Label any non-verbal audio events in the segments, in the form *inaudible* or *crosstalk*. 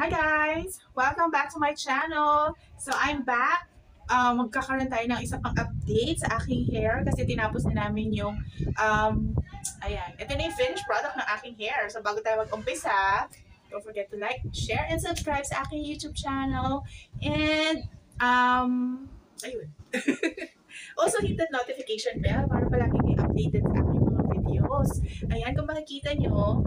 Hi guys! Welcome back to my channel! So I'm back. Uh, magkakaroon tayo ng isa pang update sa aking hair kasi tinapos na namin yung um, ayan, ito na yung finished product ng aking hair. So bago tayo mag-umpisa, don't forget to like, share, and subscribe sa aking YouTube channel. And um, ayun. *laughs* also hit that notification bell para palagi kayo updated sa aking mga videos. Ayan, kung makikita nyo,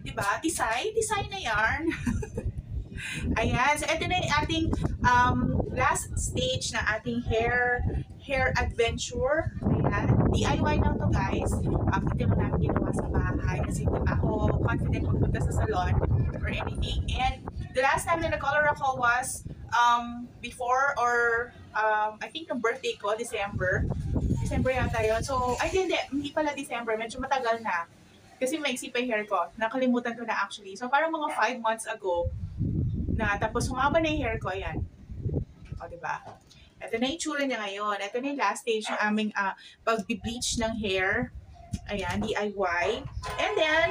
Diba? Tisay, tisay na yarn. *laughs* Ayan, so ito na yung ating um, last stage na ating hair hair adventure. Ayan, DIY lang to guys. Um, hindi mo namin ginawa sa bahay kasi hindi ako confident magpunta sa salon or anything. And the last time na nag-color ako was um, before or um, I think yung birthday ko, December. December yata yun. So, ay hindi, hindi pala December. Medyo matagal na. Kasi maiksi pa hair ko. Nakalimutan ko na actually. So, parang mga 5 months ago, na tapos humaba na yung hair ko, ayan. O, diba? Ito na yung tsura niya ngayon. Ito na yung last stage ng aming uh, pag-bleach ng hair. Ayan, DIY. And then,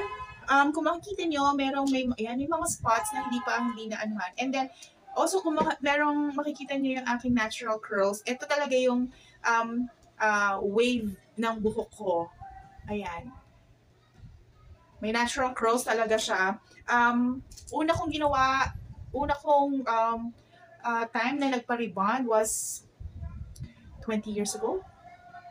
um, kung makikita nyo, merong may, ayan, may mga spots na hindi pa, hindi na anuhan. And then, also kung maka, merong makikita nyo yung aking natural curls, ito talaga yung um, uh, wave ng buhok ko. Ayan. May natural curls talaga siya. Um, una kong ginawa, una kong um, uh, time na nagpa-rebond was 20 years ago.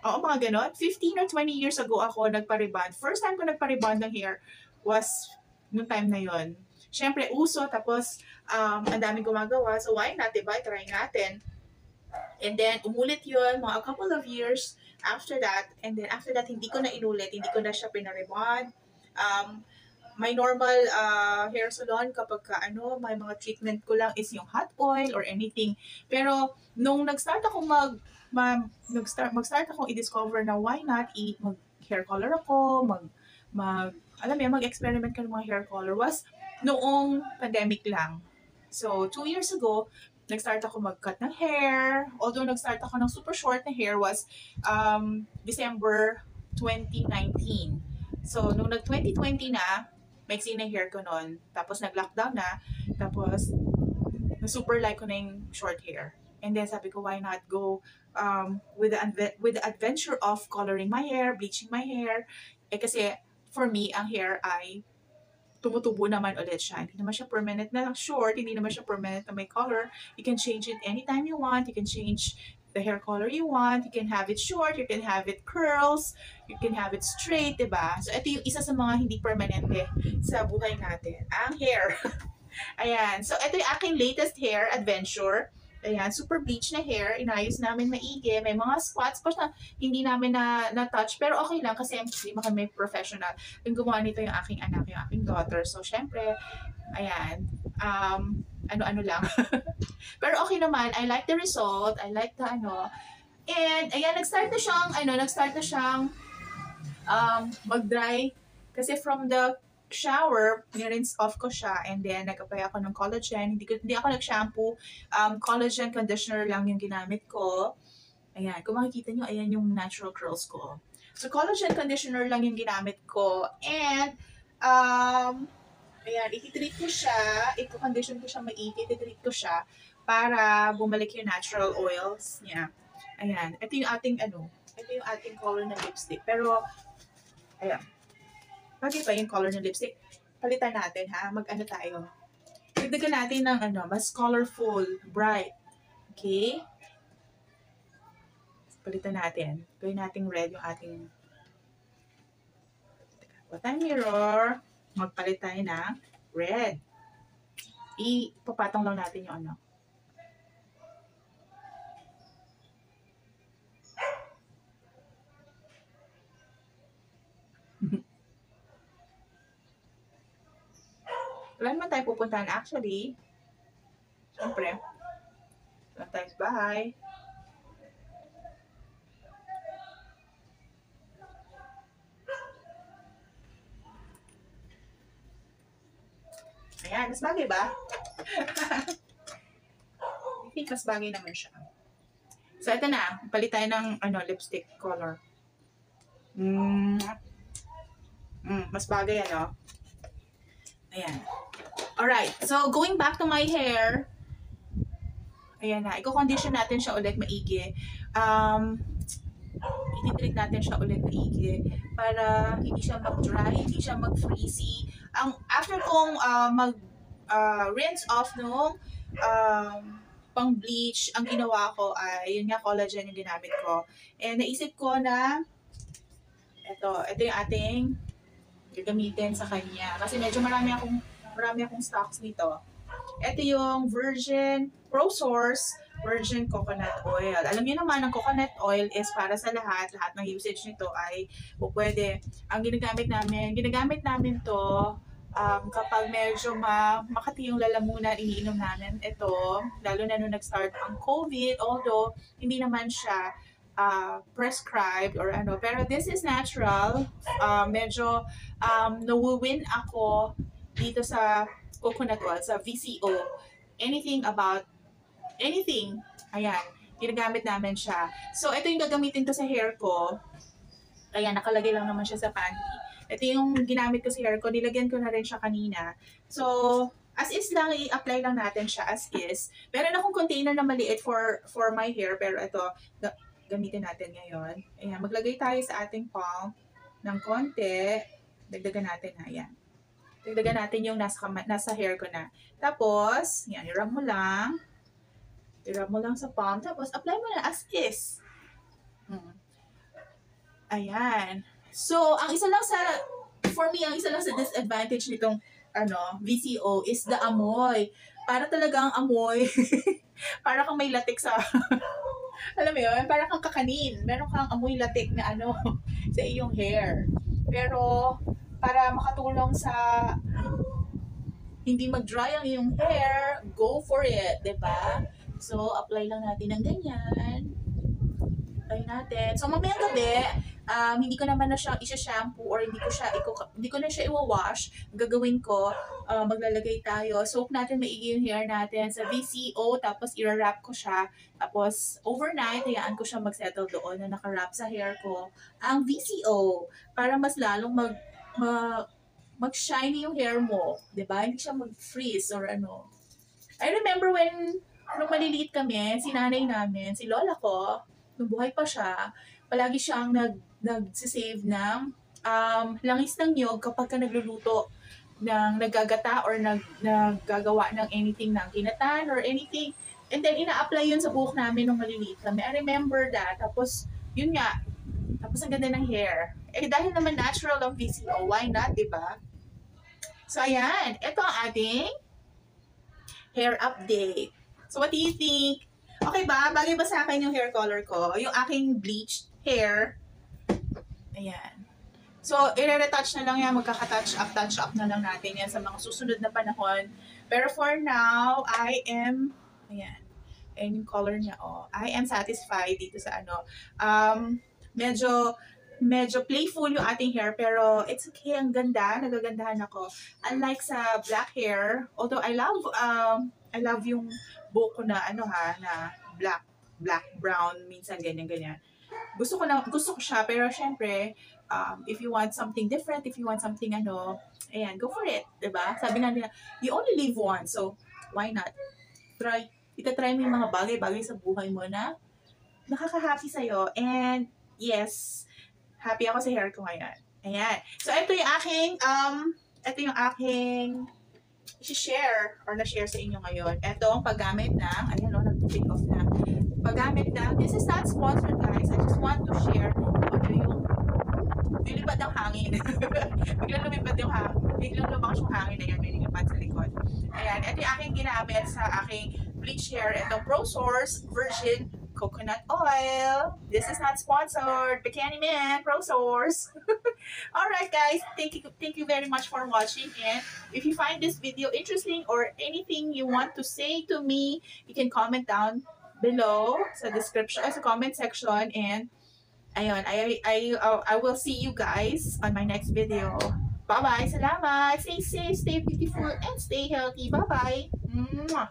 Oo, mga ganon. 15 or 20 years ago ako nagpa-rebond. First time ko nagpa-rebond ng hair was nung time na yon. Siyempre, uso, tapos um, ang daming gumagawa. So, why not, diba? Try natin. And then, umulit yun, mga a couple of years after that. And then, after that, hindi ko na inulit. Hindi ko na siya pinarebond um, my normal uh, hair salon kapag ka, ano, may mga treatment ko lang is yung hot oil or anything. Pero nung nag-start ako mag ma, nag-start mag-start ako i-discover na why not i mag hair color ako, mag mag alam mo, mag-experiment ka ng mga hair color was noong pandemic lang. So, two years ago, nag-start ako mag-cut ng hair. Although nag-start ako ng super short na hair was um, December 2019. So, nung nag-2020 na, maiksi na hair ko noon. Tapos nag-lockdown na. Tapos, super like ko na yung short hair. And then sabi ko, why not go um, with, the with the adventure of coloring my hair, bleaching my hair. Eh kasi, for me, ang hair ay tumutubo naman ulit siya. Hindi naman siya permanent na short, hindi naman siya permanent na may color. You can change it anytime you want. You can change the hair color you want. You can have it short, you can have it curls, you can have it straight, ba? Diba? So, ito yung isa sa mga hindi permanente sa buhay natin. Ang hair. *laughs* Ayan. So, ito yung aking latest hair adventure. Ayan, super bleach na hair. Inayos namin maigi. May mga spots pa na hindi namin na, na-touch. Pero okay lang kasi hindi mo kami professional. Yung gumawa nito yung aking anak, yung aking daughter. So, syempre, ayan. Um, ano-ano lang. *laughs* Pero okay naman, I like the result, I like the ano. And ayan, nag-start na siyang, ano, nag-start na siyang um, mag-dry. Kasi from the shower, rinse off ko siya and then nag-apply ako ng collagen. Hindi, ko, hindi ako nag-shampoo. Um, collagen conditioner lang yung ginamit ko. Ayan, kung makikita nyo, ayan yung natural curls ko. So, collagen conditioner lang yung ginamit ko. And, um, Ayan, i-treat ko siya, i-condition ko siya maigi, i-treat ko siya para bumalik yung natural oils niya. Ayan, ito yung ating ano, ito yung ating color ng lipstick. Pero, ayan, bagay pa yung color ng lipstick. Palitan natin ha, mag-ano tayo. Dagdagan natin ng ano, mas colorful, bright. Okay? Palitan natin. Gawin natin red yung ating What time mirror? Magpalit tayo ng red. Ipapatong lang natin yung ano. Wala naman tayo pupuntahan actually. Siyempre. Sa bahay. Ayan, mas bagay ba? *laughs* I think mas bagay naman siya. So, ito na. Palit tayo ng ano, lipstick color. Mm. Mm, mas bagay, ano? Ayan. Alright, so going back to my hair, ayan na, i-condition natin siya ulit maigi. Um, ititreat natin siya ulit maigi para hindi siya mag-dry, hindi siya mag-freezy. Ang after kong uh, mag uh, rinse off nung um, pang bleach, ang ginawa ko ay yun nga collagen yung ginamit ko. And naisip ko na ito, ito yung ating gagamitin sa kanya. Kasi medyo marami akong marami akong stocks nito. Ito yung Virgin Pro Source Virgin Coconut Oil. Alam niyo naman, ang coconut oil is para sa lahat. Lahat ng usage nito ay o pwede. Ang ginagamit namin, ginagamit namin to um, kapag medyo ma makati yung lalamunan, iniinom namin ito. Lalo na nung nag-start ang COVID, although hindi naman siya uh, prescribed or ano. Pero this is natural. Uh, medyo um, nawuwin ako dito sa coconut oil, sa VCO, anything about, anything, ayan, ginagamit namin siya. So, ito yung gagamitin ko sa hair ko. Ayan, nakalagay lang naman siya sa panty. Ito yung ginamit ko sa hair ko. Nilagyan ko na rin siya kanina. So, as is lang, i-apply lang natin siya as is. Meron akong container na maliit for for my hair, pero ito, gamitin natin ngayon. Ayan, maglagay tayo sa ating palm ng konti. Dagdagan natin na, ayan. Dagdagan natin yung nasa, nasa hair ko na. Tapos, yan, i-rub mo lang. I-rub mo lang sa palm. Tapos, apply mo na as is. Hmm. Ayan. So, ang isa lang sa, for me, ang isa lang sa disadvantage nitong, ano, VCO is the amoy. Para talaga ang amoy. *laughs* para kang may latik sa, *laughs* alam mo yun, para kang kakanin. Meron kang amoy latik na ano, *laughs* sa iyong hair. Pero, para makatulong sa hindi mag-dry ang iyong hair, go for it, 'di ba? So, apply lang natin ng ganyan. Apply natin. So, mamayang gabi, um, hindi ko naman na siya isa-shampoo or hindi ko siya iko, hindi ko na siya i-wash. Gagawin ko, uh, maglalagay tayo. Soak natin maigi yung hair natin sa VCO, tapos i-wrap ko siya. Tapos, overnight, hayaan ko siya mag-settle doon na naka-wrap sa hair ko. Ang VCO, para mas lalong mag ma mag-shiny yung hair mo, 'di ba? Hindi siya mag-freeze or ano. I remember when nung maliliit kami, si nanay namin, si lola ko, nung buhay pa siya, palagi siyang nag nag-save ng um, langis ng nyog kapag ka nagluluto ng nagagata or nag, naggagawa ng anything ng kinatan or anything. And then, ina-apply yun sa buhok namin nung maliliit kami. I remember that. Tapos, yun nga, tapos ang ganda ng hair. Eh, dahil naman natural ang VCO, why not, di ba? So, ayan. Ito ang ating hair update. So, what do you think? Okay ba? Bagay ba sa akin yung hair color ko? Yung aking bleached hair. Ayan. So, i-retouch na lang yan. Magkaka-touch up, touch up na lang natin yan sa mga susunod na panahon. Pero for now, I am, ayan, ayan yung color niya, oh. I am satisfied dito sa ano. Um, medyo medyo playful yung ating hair, pero it's okay, ang ganda, nagagandahan ako. Unlike sa black hair, although I love, um, I love yung buhok ko na, ano ha, na black, black, brown, minsan ganyan-ganyan. Gusto ko na, gusto ko siya, pero syempre, um, if you want something different, if you want something ano, ayan, go for it, ba diba? Sabi nga nila, you only live once, so why not? Try, itatry mo yung mga bagay-bagay sa buhay mo na nakaka-happy sa'yo, and yes, happy ako sa hair ko ngayon. Ayan. So, ito yung aking, um, ito yung aking share or na-share sa inyo ngayon. Ito ang paggamit ng, ayan o, nag-pick off na. Paggamit ng, this is not sponsored guys. I just want to share ito yung lumipad ng hangin. *laughs* biglang lumipad yung hangin. Biglang lumakas yung hangin na yan. May lumipad sa likod. Ayan. Ito yung aking ginamit sa aking bleach hair. Itong Pro Source Virgin coconut oil. This is not sponsored. Bikini Man, Pro Source. *laughs* Alright guys, thank you thank you very much for watching and if you find this video interesting or anything you want to say to me, you can comment down below sa description sa comment section and ayun, I I uh, I will see you guys on my next video. Bye-bye. Salamat. Stay safe, stay beautiful, and stay healthy. Bye-bye.